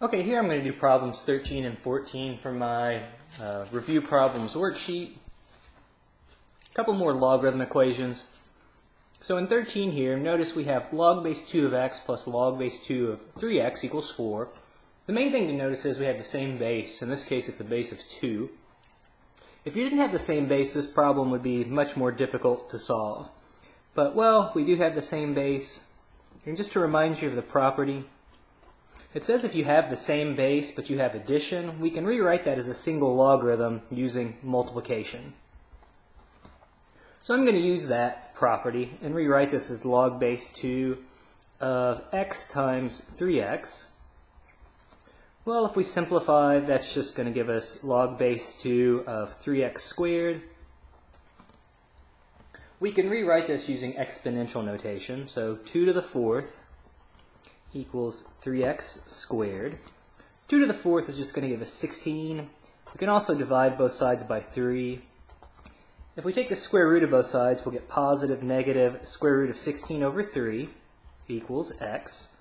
Okay, here I'm going to do problems 13 and 14 from my uh, review problems worksheet. A couple more logarithm equations. So in 13 here, notice we have log base 2 of x plus log base 2 of 3x equals 4. The main thing to notice is we have the same base. In this case, it's a base of 2. If you didn't have the same base, this problem would be much more difficult to solve. But, well, we do have the same base. And just to remind you of the property, it says if you have the same base but you have addition, we can rewrite that as a single logarithm using multiplication. So I'm going to use that property and rewrite this as log base 2 of x times 3x. Well, if we simplify, that's just going to give us log base 2 of 3x squared. We can rewrite this using exponential notation, so 2 to the fourth equals 3x squared. 2 to the fourth is just going to give us 16. We can also divide both sides by 3. If we take the square root of both sides, we'll get positive negative square root of 16 over 3 equals x.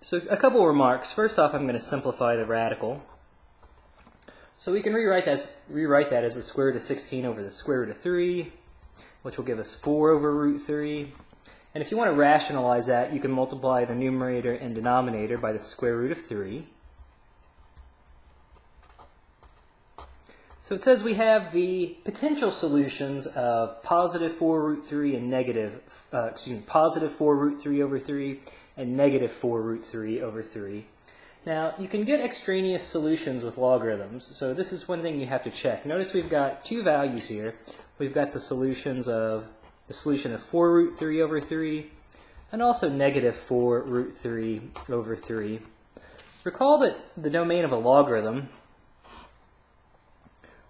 So a couple remarks. First off, I'm going to simplify the radical. So we can rewrite that, as, rewrite that as the square root of 16 over the square root of 3, which will give us 4 over root 3. And if you want to rationalize that, you can multiply the numerator and denominator by the square root of 3. So it says we have the potential solutions of positive 4 root 3 and negative, uh, excuse me, positive 4 root 3 over 3 and negative 4 root 3 over 3. Now, you can get extraneous solutions with logarithms, so this is one thing you have to check. Notice we've got two values here. We've got the solutions of the solution of 4 root 3 over 3, and also negative 4 root 3 over 3. Recall that the domain of a logarithm,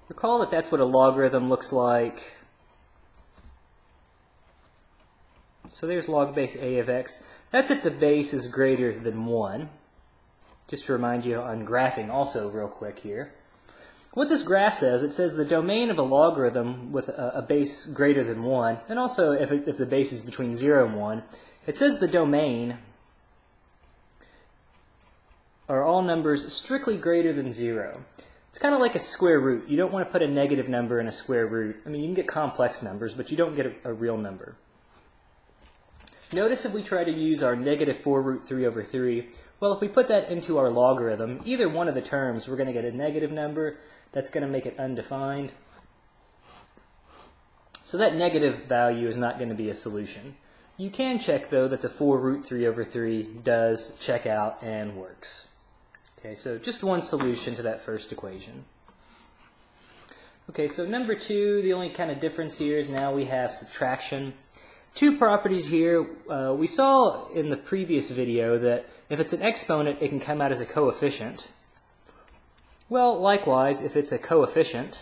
recall that that's what a logarithm looks like. So there's log base a of x. That's if the base is greater than 1. Just to remind you on graphing also real quick here. What this graph says, it says the domain of a logarithm with a, a base greater than 1, and also if, it, if the base is between 0 and 1, it says the domain are all numbers strictly greater than 0. It's kind of like a square root. You don't want to put a negative number in a square root. I mean, you can get complex numbers, but you don't get a, a real number. Notice if we try to use our negative 4 root 3 over 3, well, if we put that into our logarithm, either one of the terms, we're going to get a negative number. That's going to make it undefined. So that negative value is not going to be a solution. You can check, though, that the 4 root 3 over 3 does check out and works. Okay, so just one solution to that first equation. Okay, so number two, the only kind of difference here is now we have subtraction two properties here. Uh, we saw in the previous video that if it's an exponent, it can come out as a coefficient. Well, likewise, if it's a coefficient,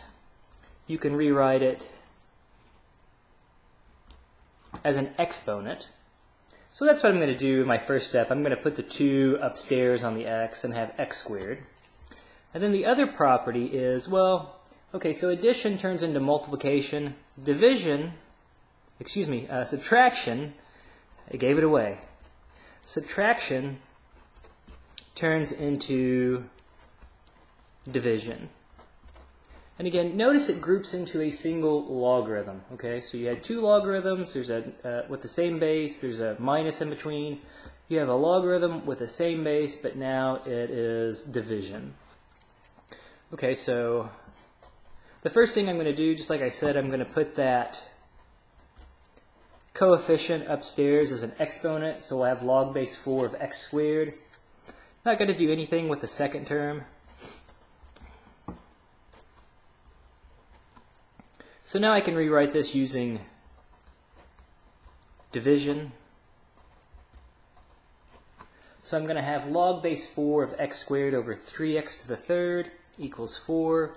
you can rewrite it as an exponent. So that's what I'm going to do in my first step. I'm going to put the 2 upstairs on the x and have x squared. And then the other property is, well, okay, so addition turns into multiplication. Division excuse me, uh, subtraction, I gave it away. Subtraction turns into division. And again, notice it groups into a single logarithm. Okay, so you had two logarithms. There's a uh, with the same base. There's a minus in between. You have a logarithm with the same base, but now it is division. Okay, so the first thing I'm going to do, just like I said, I'm going to put that coefficient upstairs as an exponent, so we'll have log base 4 of x squared. Not going to do anything with the second term. So now I can rewrite this using division. So I'm going to have log base 4 of x squared over 3x to the third equals 4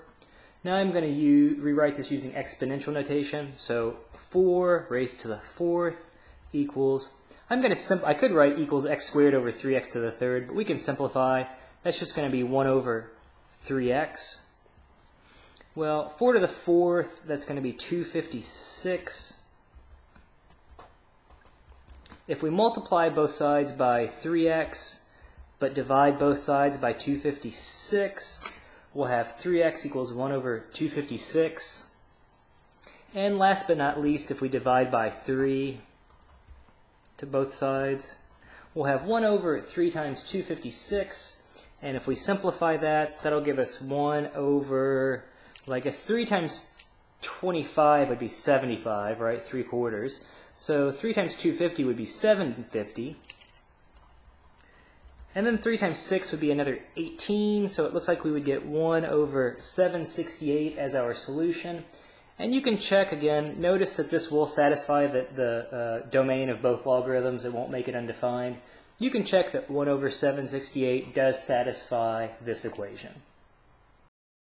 now I'm going to rewrite this using exponential notation. So 4 raised to the fourth equals, I'm going to, I could write equals x squared over 3x to the third, but we can simplify. That's just going to be 1 over 3x. Well, 4 to the fourth, that's going to be 256. If we multiply both sides by 3x, but divide both sides by 256. We'll have 3x equals 1 over 256. And last but not least, if we divide by 3 to both sides, we'll have 1 over 3 times 256. And if we simplify that, that'll give us 1 over, well, I guess 3 times 25 would be 75, right? 3 quarters. So 3 times 250 would be 750. And then 3 times 6 would be another 18, so it looks like we would get 1 over 768 as our solution. And you can check again, notice that this will satisfy the, the uh, domain of both logarithms, it won't make it undefined. You can check that 1 over 768 does satisfy this equation.